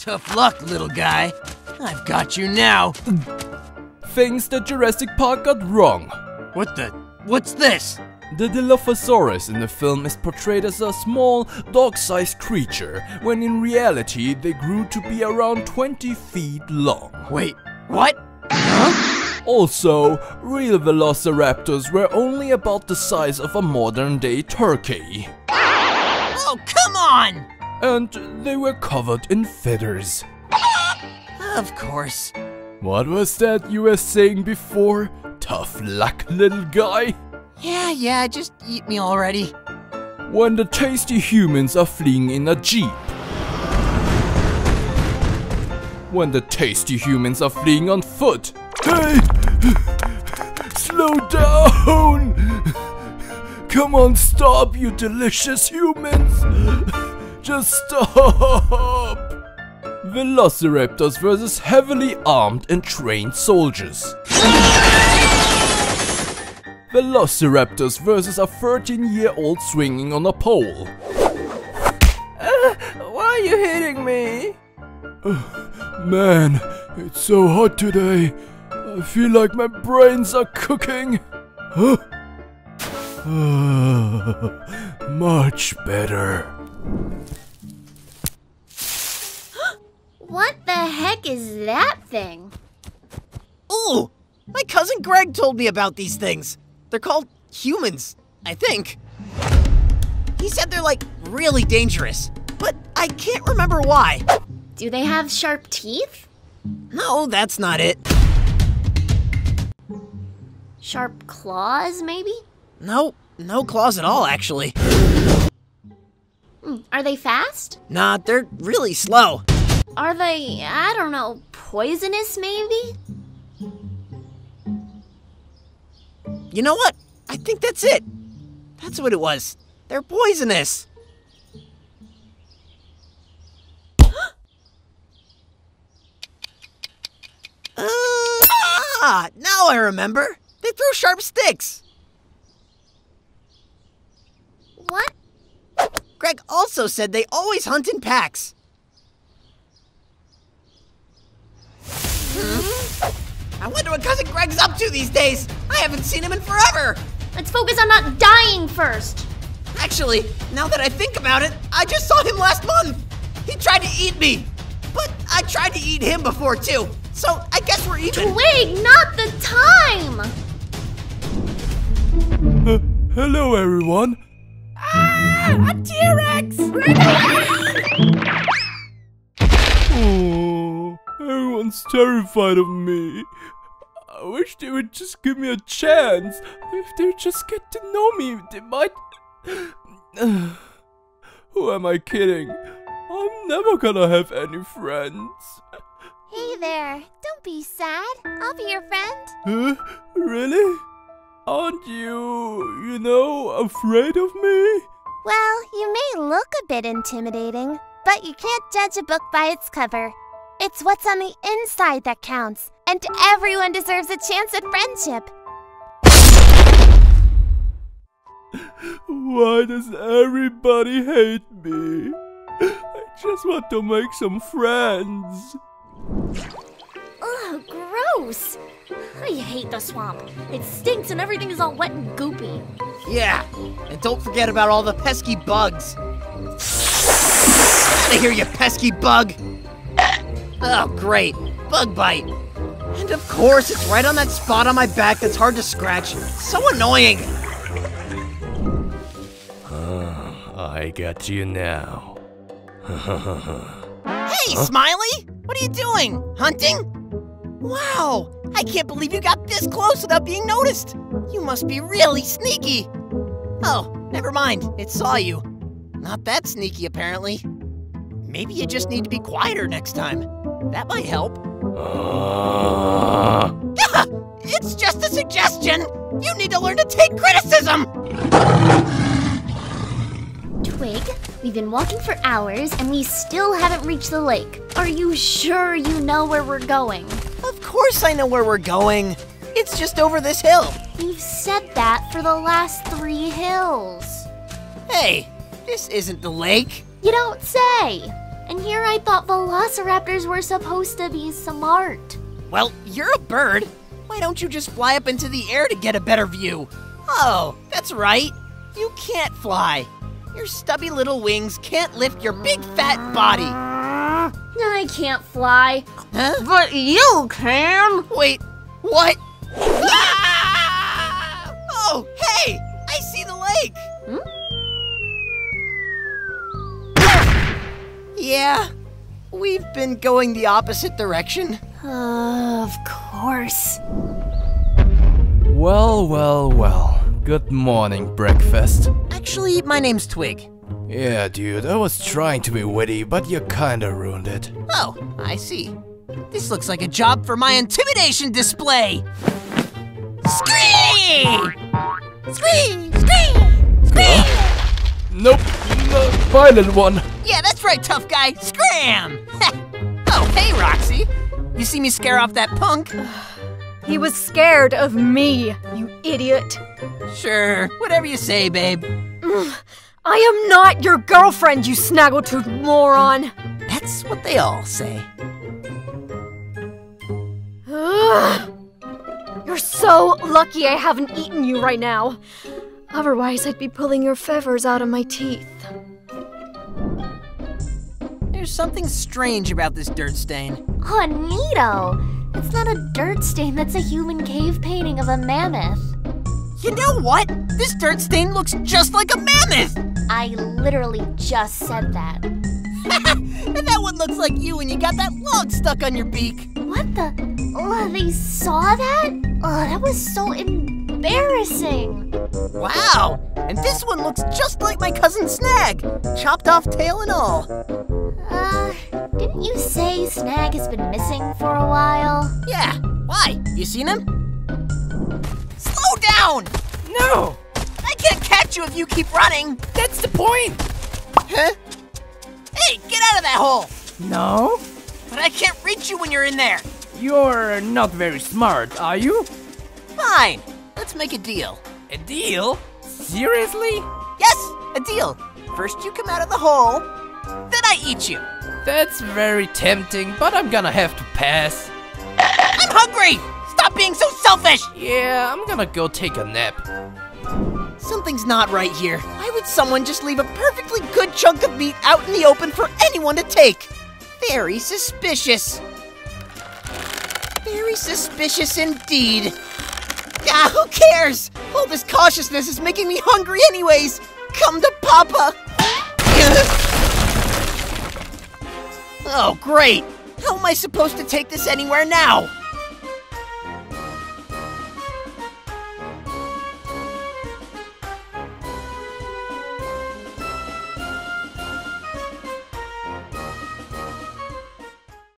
Tough luck, little guy. I've got you now. Things that Jurassic Park got wrong. What the? What's this? The Dilophosaurus in the film is portrayed as a small, dog-sized creature, when in reality they grew to be around 20 feet long. Wait, what? Also, real velociraptors were only about the size of a modern-day turkey. Oh, come on! And they were covered in feathers. Of course. What was that you were saying before? Tough luck, little guy? Yeah, yeah, just eat me already. When the tasty humans are fleeing in a jeep. When the tasty humans are fleeing on foot. Hey! Slow down! Come on, stop, you delicious humans! Just stop! Velociraptors versus heavily armed and trained soldiers. Velociraptors versus a 13 year old swinging on a pole. Uh, why are you hitting me? man, it's so hot today. I feel like my brains are cooking. Huh? much better. What the heck is that thing? Ooh! My cousin Greg told me about these things. They're called humans, I think. He said they're like really dangerous, but I can't remember why. Do they have sharp teeth? No, that's not it. Sharp claws, maybe? No, no claws at all, actually. Hmm, Are they fast? Nah, they're really slow. Are they, I don't know, poisonous maybe? You know what? I think that's it. That's what it was. They're poisonous. Uh, ah, now I remember. They throw sharp sticks. What? Greg also said they always hunt in packs. What cousin Greg's up to these days. I haven't seen him in forever. Let's focus on not dying first. Actually, now that I think about it, I just saw him last month. He tried to eat me, but I tried to eat him before too. So I guess we're even. Twig, not the time! Uh, hello, everyone. Ah, a T-Rex! Oh, everyone's terrified of me. I wish they would just give me a chance. If they just get to know me, they might. Who am I kidding? I'm never gonna have any friends. Hey there, don't be sad. I'll be your friend. Huh? Really? Aren't you, you know, afraid of me? Well, you may look a bit intimidating, but you can't judge a book by its cover. It's what's on the inside that counts, and everyone deserves a chance at friendship. Why does everybody hate me? I just want to make some friends. Ugh, gross! I hate the swamp. It stinks and everything is all wet and goopy. Yeah, and don't forget about all the pesky bugs. Get out of here, you pesky bug! Oh, great. Bug bite. And of course, it's right on that spot on my back that's hard to scratch. So annoying. Ah, I got you now. Hey, Smiley! What are you doing? Hunting? Wow! I can't believe you got this close without being noticed! You must be really sneaky! Oh, never mind. It saw you. Not that sneaky, apparently. Maybe you just need to be quieter next time. That might help. Ah, it's just a suggestion! You need to learn to take criticism! Twig, we've been walking for hours and we still haven't reached the lake. Are you sure you know where we're going? Of course I know where we're going. It's just over this hill. You've said that for the last three hills. Hey, this isn't the lake. You don't say. And here I thought velociraptors were supposed to be smart. Well, you're a bird. Why don't you just fly up into the air to get a better view? Oh, that's right. You can't fly. Your stubby little wings can't lift your big fat body. I can't fly. Huh? But you can! Wait, what? Ah! Oh, hey! Yeah, we've been going the opposite direction. Uh, of course. Well, well, well. Good morning, breakfast. Actually, my name's Twig. Yeah, dude, I was trying to be witty, but you kinda ruined it. Oh, I see. This looks like a job for my intimidation display! Scream! Scream! Scream! Scream! Nope, no, violent one. Yeah, that's right, tough guy. Scram! oh, hey, Roxy. You see me scare off that punk? He was scared of me, you idiot. Sure, whatever you say, babe. I am not your girlfriend, you snaggletooth moron. That's what they all say. You're so lucky I haven't eaten you right now. Otherwise, I'd be pulling your feathers out of my teeth. There's something strange about this dirt stain. Oh, neato! It's not a dirt stain, that's a human cave painting of a mammoth. You know what? This dirt stain looks just like a mammoth! I literally just said that. and that one looks like you when you got that log stuck on your beak. What the? Oh, they saw that? Oh, that was so embarrassing. Wow! And this one looks just like my cousin Snag, chopped off tail and all. Uh, didn't you say Snag has been missing for a while? Yeah, why? You seen him? Slow down! No! I can't catch you if you keep running! That's the point! Huh? Hey, get out of that hole! No? But I can't reach you when you're in there! You're not very smart, are you? Fine, let's make a deal. A deal? Seriously? Yes, a deal. First you come out of the hole, then I eat you. That's very tempting, but I'm gonna have to pass. I'm hungry! Stop being so selfish! Yeah, I'm gonna go take a nap. Something's not right here. Why would someone just leave a perfectly good chunk of meat out in the open for anyone to take? Very suspicious. Very suspicious indeed. Ah, who cares? All this cautiousness is making me hungry anyways. Come to Papa. Oh, great. How am I supposed to take this anywhere now?